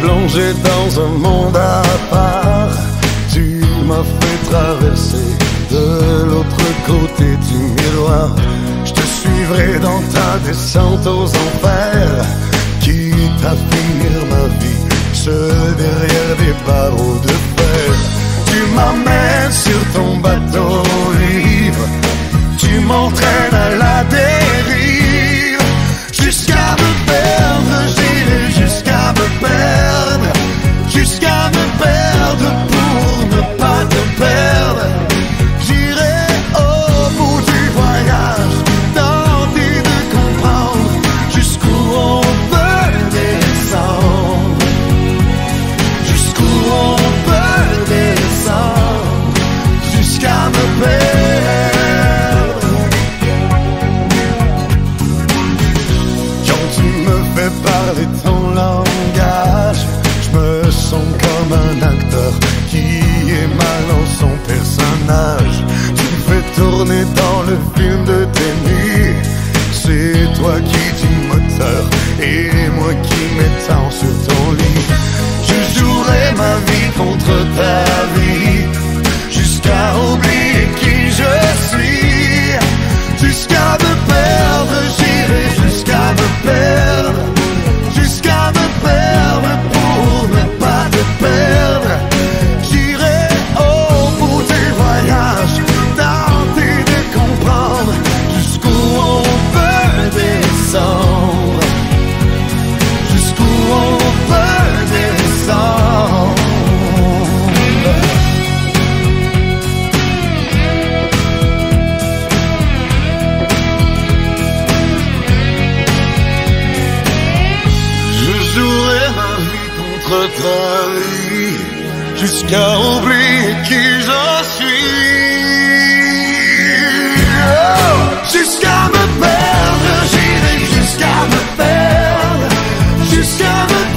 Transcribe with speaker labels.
Speaker 1: plongé dans un monde à part. Tu m'as fait traverser de l'autre côté du miroir. Je te suivrai dans ta descente aux enfers, quitte à finir ma vie? Seul derrière des tourné dans le film de tes nuits. C'est toi qui dis moteur et moi qui m'étends sur ton lit. contre ta jusqu'à oublier qui je suis. Oh, jusqu'à me perdre, j'irai jusqu'à me perdre, jusqu'à me perdre.